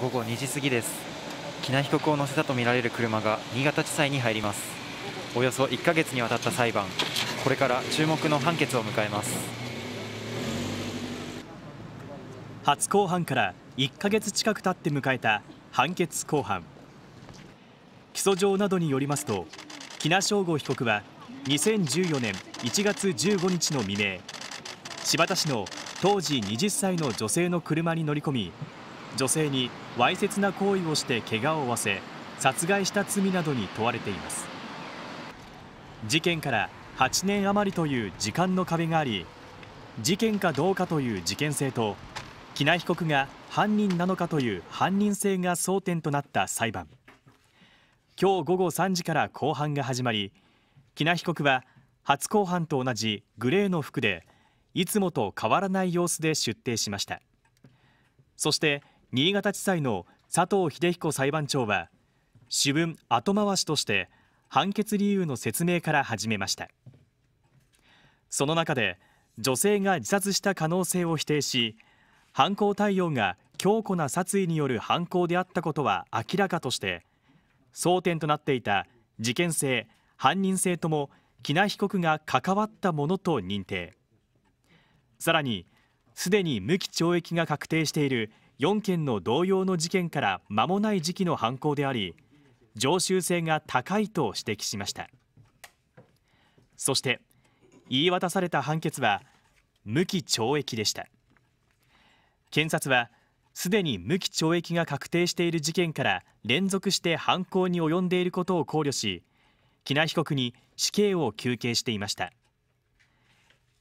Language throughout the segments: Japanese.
午後2時過ぎです。喜納被告を乗せたとみられる車が新潟地裁に入ります。およそ1ヶ月にわたった裁判。これから注目の判決を迎えます。初公判から1ヶ月近く経って迎えた判決公判。起訴状などによりますと喜納翔吾被告は2014年1月15日の未明新発田市の当時20歳の女性の車に乗り込み女性にわいせつな行為をして怪我を負わせ殺害した罪などに問われています。事件から8年余りという時間の壁があり事件かどうかという事件性と喜納被告が犯人なのかという犯人性が争点となった裁判。今日午後3時から公判が始まり喜納被告は初公判と同じグレーの服でいつもと変わらない様子で出廷しました。そして新潟地裁の佐藤秀彦裁判長は主文後回しとして判決理由の説明から始めました。その中で女性が自殺した可能性を否定し犯行対応が強固な殺意による犯行であったことは明らかとして争点となっていた事件性犯人性とも喜納被告が関わったものと認定。さらにすでに無期懲役が確定している4件の同様の事件から間もない時期の犯行であり常習性が高いと指摘しました。そして言い渡された判決は無期懲役でした。検察はすでに無期懲役が確定している事件から連続して犯行に及んでいることを考慮し喜納被告に死刑を求刑していました。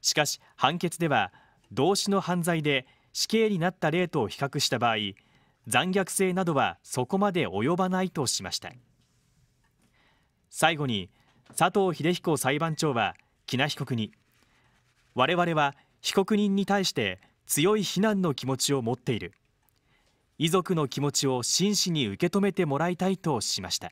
しかし判決では同種の犯罪で死刑になった例と比較した場合残虐性などはそこまで及ばないとしました。最後に佐藤秀彦裁判長は喜納被告に我々は被告人に対して強い非難の気持ちを持っている。遺族の気持ちを真摯に受け止めてもらいたいとしました。